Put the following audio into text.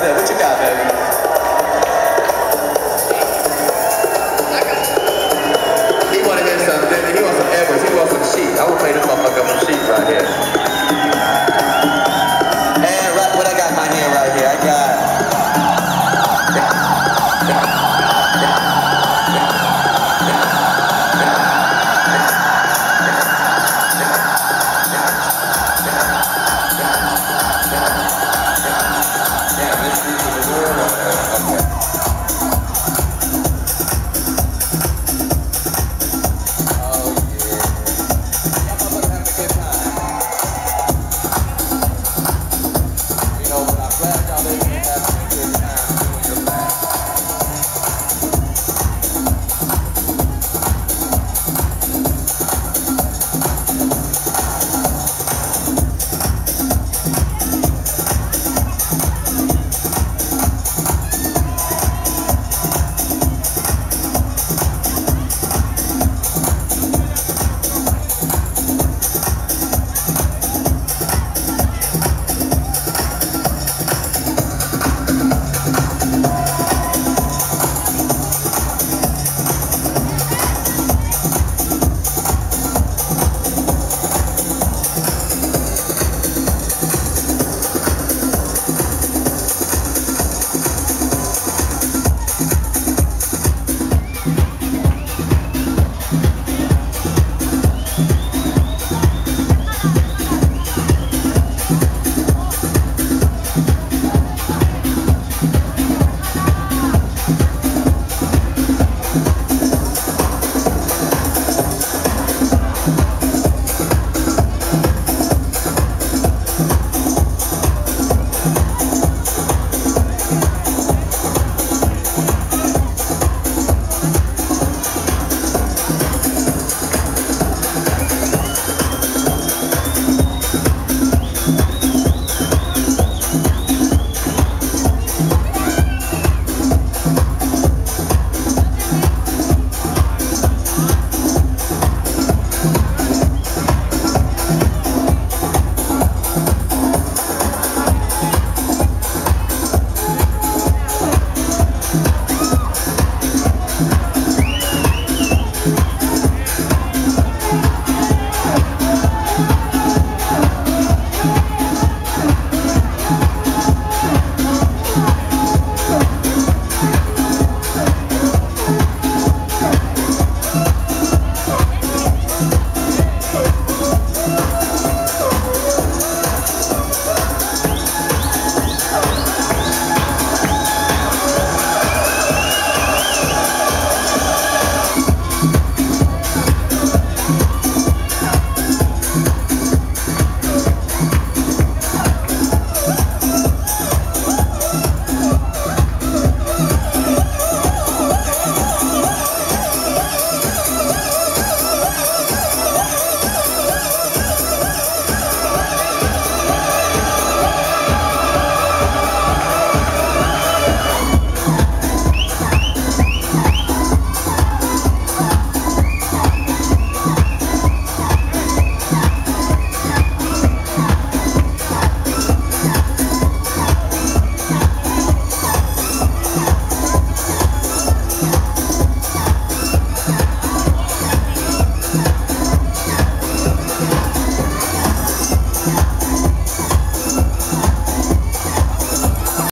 there. What you got, baby?